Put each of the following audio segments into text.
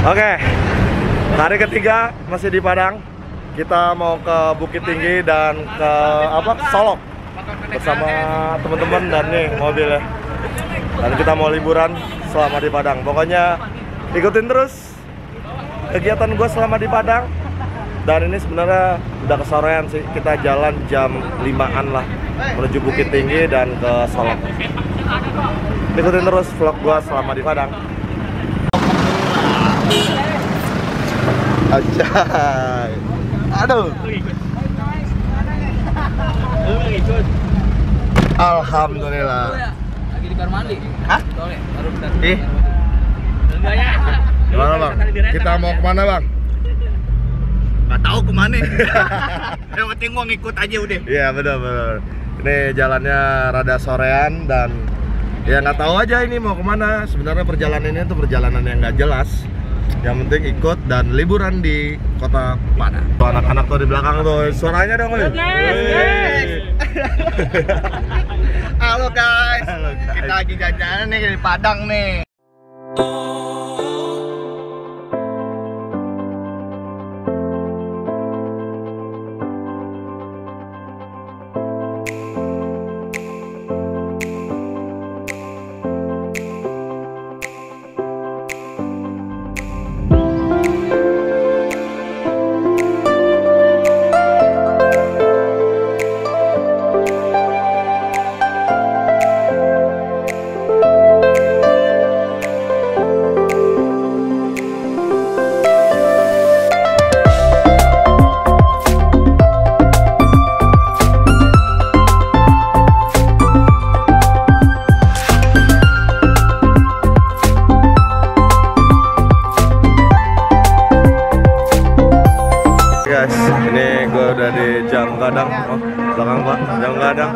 Oke, hari ketiga masih di Padang. Kita mau ke Bukit Tinggi dan ke apa? Solok bersama teman-teman dan nih mobilnya. Dan kita mau liburan selama di Padang. Pokoknya ikutin terus kegiatan gue selama di Padang. Dan ini sebenarnya udah kesorean sih. Kita jalan jam 5-an lah menuju Bukit Tinggi dan ke Solok. Ikutin terus vlog gue selama di Padang. Ajay. Aduh. Alhamdulillah. Lagi di kamar mandi. Hah? Baru bentar. Ih, ya. gimana bang? Kita mau ke mana bang? Gak tahu ke mana. Yang penting gua ngikut aja udah. Iya benar benar. Ini jalannya rada sorean dan ya nggak tahu aja ini mau ke mana. Sebenarnya perjalanan ini tuh perjalanan yang nggak jelas. Yang penting ikut dan liburan di kota Padang. Tuh anak-anak tuh di belakang tuh suaranya dong. Halo guys. Halo, guys. Kita lagi jalan-jalan nih di Padang nih. Jam gadang, oh, belakang gua, jam gadang.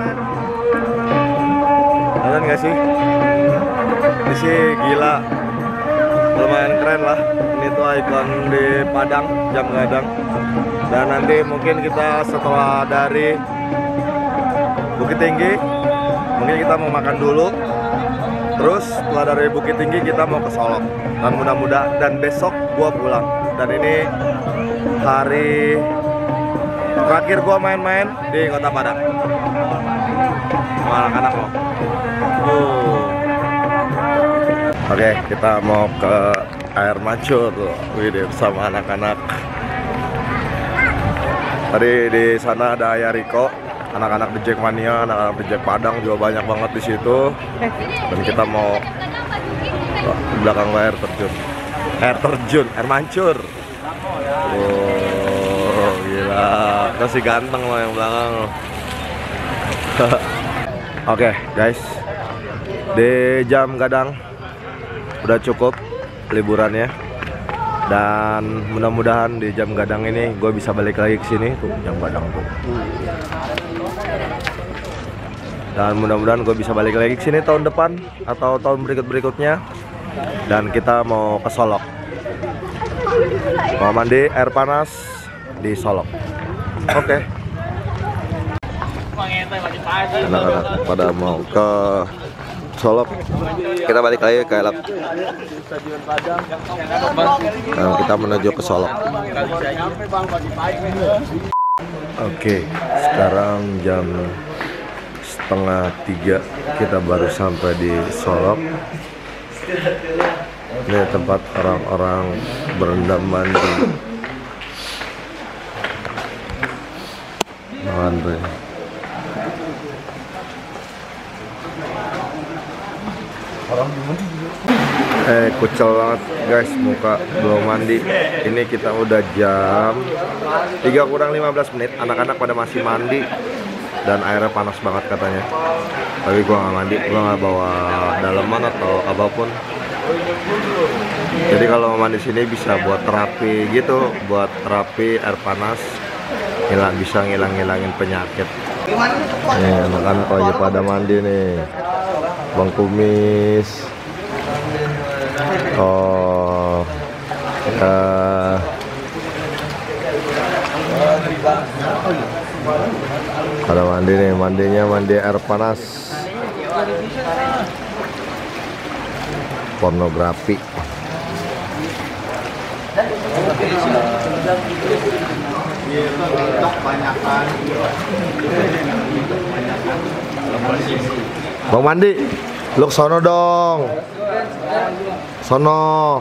Kalian nggak sih? Ini sih gila, lumayan keren lah. Ini tuh ikon di Padang, jam gadang. Dan nanti mungkin kita setelah dari Bukit Tinggi, mungkin kita mau makan dulu. Terus setelah dari Bukit Tinggi kita mau ke Solok. Dan mudah-mudahan dan besok gua pulang. Dan ini hari terakhir gua main-main di Kota Padang. Sama anak-anak loh. Uh. Oke, kita mau ke air mancur tuh. Wih, bersama anak-anak. Tadi di sana ada Ayah Riko, anak-anak di Jackmania, anak-anak di Jack Padang juga banyak banget di situ. Dan kita mau di belakang air terjun. Air terjun, air mancur. Oh, gila. Masih ganteng loh yang belakang. Oke, guys. Di jam gadang udah cukup liburannya. Dan mudah-mudahan di jam gadang ini gue bisa balik lagi ke sini tuh jam gadang tuh. Dan mudah-mudahan gue bisa balik lagi ke sini tahun depan atau tahun berikut-berikutnya. Dan kita mau ke Solok. Mau mandi air panas di Solok. Oke. Anak-anak pada mau ke Solok. Kita balik lagi ke Elok. Dan kita menuju ke Solok. Oke, sekarang jam setengah tiga kita baru sampai di Solok. Ini tempat orang-orang berendam mandi. Andre. Eh kucel banget guys. Muka belum mandi. Ini kita udah jam 3 kurang 15 menit. Anak-anak pada masih mandi. Dan airnya panas banget katanya. Tapi gua nggak mandi. Gua nggak bawa daleman atau apa pun. Jadi kalau mandi sini bisa buat terapi gitu. Buat terapi air panas Hilang, Bisa ngilang-ngilangin penyakit. Nih anak-anak lagi pada mandi nih. Bang Kumis. Oh ya. Pada mandi nih, mandinya mandi air panas. Pornografi Bang Mandi, lu sono dong. Sono.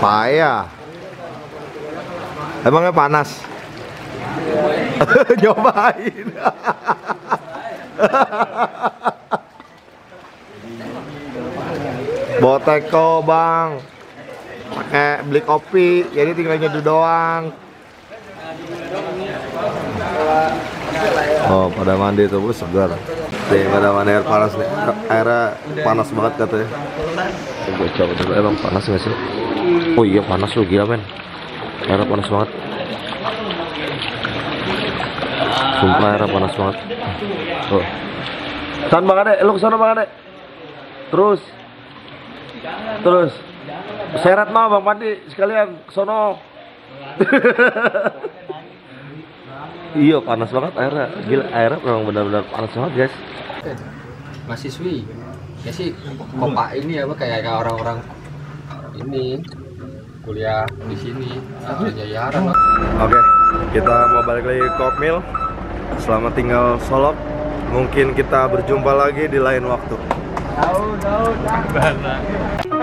Payah. Emangnya panas? Nyobain. Bawa teko bang pakai beli kopi jadi tinggal nyeduh doang Oh, pada mandi tuh, bu, segar. Nih, pada mandi air panas nih. Airnya panas banget katanya. Gue coba dulu, emang panas nggak sih? Oh iya panas lu gila men. Airnya panas banget. Sumpah airnya panas banget. Oh. San bang Ade, lu ke sana bang Ade. Terus. Terus. Seret mah bang mandi sekalian sono. Iya panas banget airnya, gila airnya memang benar-benar panas banget guys. mahasiswi ya sih kopak ini apa kayak kayak orang-orang ini kuliah di sini yayaran Oke, kita mau balik lagi ke Kopmil. Selamat tinggal Solok. Mungkin kita berjumpa lagi di lain waktu.